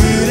to